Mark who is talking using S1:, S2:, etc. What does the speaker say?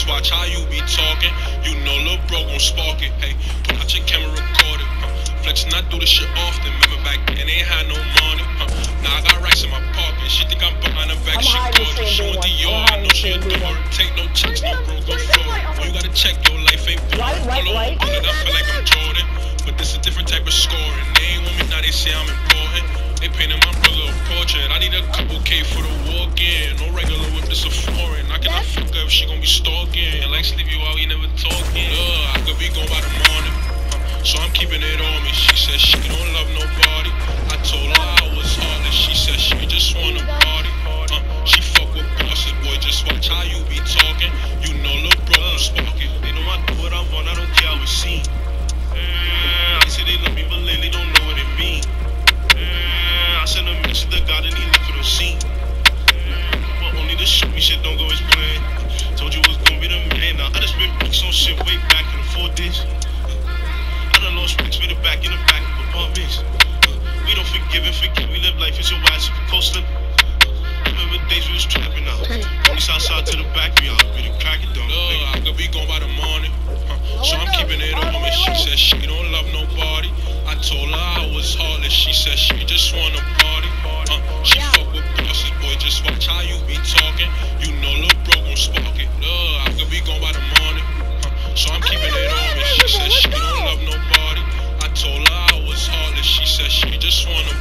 S1: Just watch how you be talking. You know, lil' bro gon' spark it. Hey, put out your camera, record it. Uh, flexing, I do this shit often. Remember back then, ain't had no money. Uh, now I got racks in my pocket. She think I'm behind her back.
S2: I'm
S1: she gorgeous. She want
S2: dude.
S1: Dior.
S2: I'm
S1: I know she adore it. Take no checks, no bro, go forward. Oh, you gotta check your life ain't boring.
S2: Right, right,
S1: Pull
S2: right.
S1: feel like I'm Jordan. But this a different type of scoring. They ain't want me, now they say I'm important. They painted my brother a portrait. I need a couple K for the walk in. No regular whip, this a foreign. I cannot fuck she gon' be stalking. Like sleep you out, you never talking. Uh, I could be gone by the morning. So I'm keeping it on me. She said she don't love nobody. I told her I was heartless. She said she just wanna party. Uh, she fuck with bosses, boy. Just watch how you be talking. You know, lil' bro, I'm sparking. They know I do what I want. I don't care how it's seen. Yeah, I say they love me, but lately don't know what it mean. Yeah, I send a message to God and he look for the scene. But only to show me shit don't go as planned. Told you was gonna be the man. Now I just been bricks on shit way back in the four days. I done lost bricks for the back in the back of apartments. We don't forgive and forget. We live life as your wife supposed to. Remember days we was trapping out. Only outside to the back, we out with a crack it down. I could be gone by the morning. huh. So I'm keeping it on me. She said she don't love nobody. I told her I was heartless. She said she just wanna party. Uh, she fuck with spark it. Uh, I could be gone by the morning. huh. So I'm keeping it on me. She said she don't love nobody. I told her I was heartless. She said she just wanna